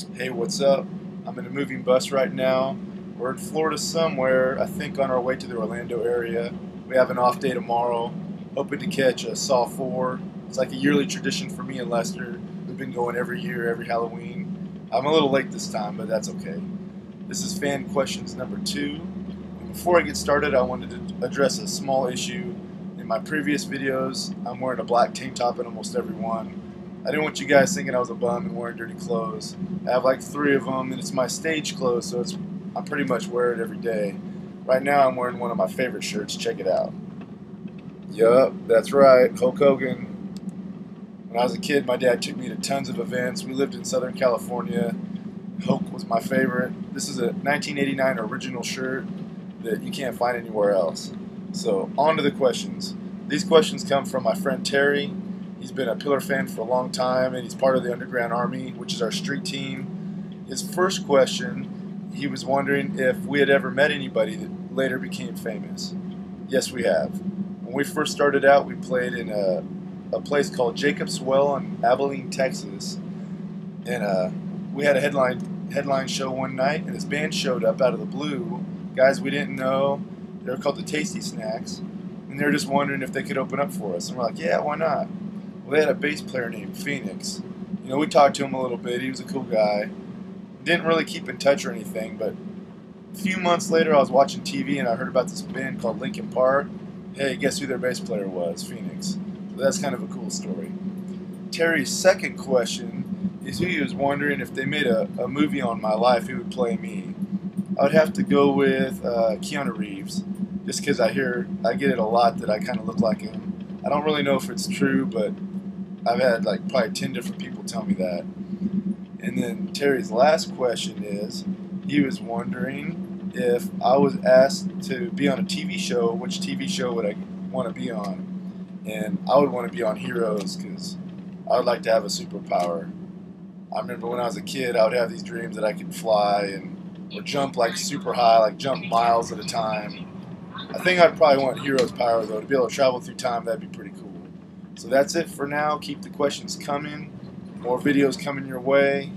Hey, what's up? I'm in a moving bus right now. We're in Florida somewhere, I think on our way to the Orlando area. We have an off day tomorrow, hoping to catch a Saw 4. It's like a yearly tradition for me and Lester. We've been going every year, every Halloween. I'm a little late this time, but that's okay. This is fan questions number two. And before I get started, I wanted to address a small issue. In my previous videos, I'm wearing a black tank top in almost every one. I didn't want you guys thinking I was a bum and wearing dirty clothes. I have like three of them, and it's my stage clothes, so it's I pretty much wear it every day. Right now, I'm wearing one of my favorite shirts. Check it out. Yup, that's right, Hulk Hogan. When I was a kid, my dad took me to tons of events. We lived in Southern California. Hulk was my favorite. This is a 1989 original shirt that you can't find anywhere else. So, on to the questions. These questions come from my friend Terry. He's been a Pillar fan for a long time, and he's part of the Underground Army, which is our street team. His first question, he was wondering if we had ever met anybody that later became famous. Yes, we have. When we first started out, we played in a, a place called Jacob's Well in Abilene, Texas, and uh, we had a headline headline show one night, and this band showed up out of the blue. Guys we didn't know. They were called the Tasty Snax, and they were just wondering if they could open up for us. And we're like, yeah, why not? Well, they had a bass player named Phoenix. You know, we talked to him a little bit. He was a cool guy. Didn't really keep in touch or anything, but a few months later, I was watching TV and I heard about this band called Linkin Park. Hey, guess who their bass player was? Phoenix. So that's kind of a cool story. Terry's second question is he was wondering if they made a, a movie on my life, who would play me. I would have to go with uh, Keanu Reeves, just because I hear I get it a lot that I kind of look like him. I don't really know if it's true, but I've had like probably 10 different people tell me that. And then Terry's last question is he was wondering if I was asked to be on a TV show, which TV show would I want to be on? And I would want to be on Heroes because I would like to have a superpower. I remember when I was a kid, I would have these dreams that I could fly and or jump like super high, like jump miles at a time. I think I'd probably want Hiro's power though to be able to travel through time. That'd be pretty cool. So that's it for now. Keep the questions coming. More videos coming your way.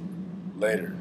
Later.